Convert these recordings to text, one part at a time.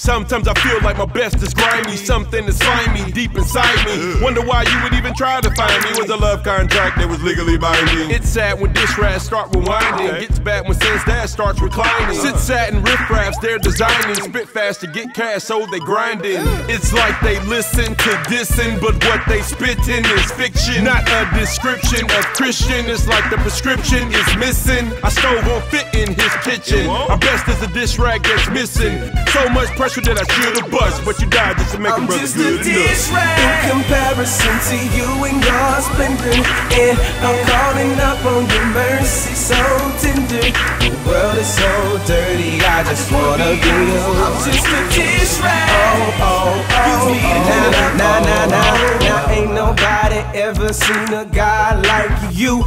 Sometimes I feel like my best is grimy, something is slimy deep inside me. Wonder why you would even try to find me. Was a love contract that was legally binding. It's sad when dish rats start rewinding. Gets bad when sin's dad starts reclining. Sit sad and riff raps, they're designing. Spit fast to get cash, so they grinding. It's like they listen to dissing, but what they spitting is fiction. Not a description of Christian. It's like the prescription is missing. I stove won't fit in his kitchen. Our best is a dish rag that's missing. So much pressure that I should've bust, but you died just to make I'm a brother just good a dish rag in comparison to you and your splendor. And I'm calling up on your mercy, so tender. The world is so dirty, I just wanna be yours. I'm just a dish rag. Oh, oh, oh. oh. Nah, nah, nah, nah. Now ain't nobody ever seen a guy like you.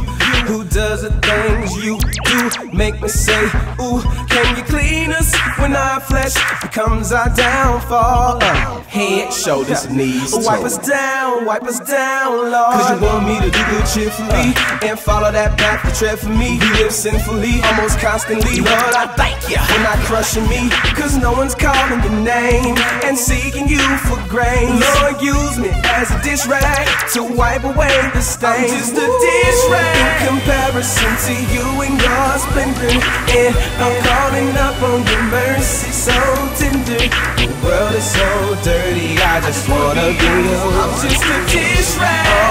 Who does the things you do make me say, Ooh, can you clean us when our flesh becomes our downfall? Uh, head, shoulders, knees, wipe us down, wipe us down, Lord. Cause you want me to do cheerfully and follow that path you tread for me. You live sinfully, almost constantly. Lord, I thank you for not crushing me. Cause no one's calling your name and seeking you for grain. Lord, use me as a dish rag to wipe away the stains. I'm just a dish rag in comparison to you and your splendor. And I'm calling up on your mercy, so tender. The world is so dirty, I just wanna be yours. I'm just a dish rag.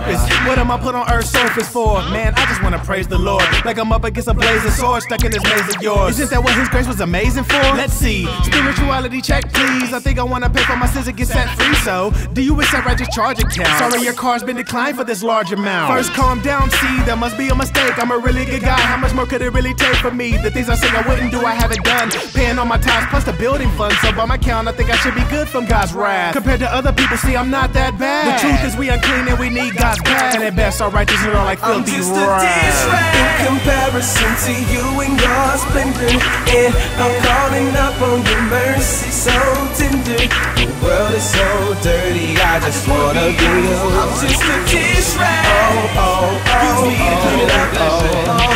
Purpose? What am I put on Earth's surface for? Man, I just wanna praise the Lord. Like I'm up against a blazing sword stuck in this maze of yours. Isn't that what His grace was amazing for? Let's see. Spirituality check, please. I think I wanna pay for my sins and get set free. So, do you accept righteous charge account? Sorry, your car's been declined for this large amount. First, calm down, see. There must be a mistake. I'm a really good guy. How much more could it really take for me? The things I say I wouldn't do, I haven't done. Paying all my tithes plus the building fund. So, by my count, I think I should be good from God's wrath. Compared to other people, see, I'm not that bad. The truth is, we unclean and we need and at best, I'll write this all like filthy I'm just In comparison to you and yours, splendor, And I'm calling up on your mercy, so tender. The world is so dirty, I just wanna be alone. I'm just a dish rag. Oh, oh, oh, oh, oh, oh, oh, oh,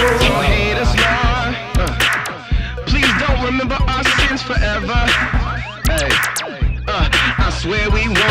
oh. Please don't remember our sins forever. Hey, uh, I swear we won't.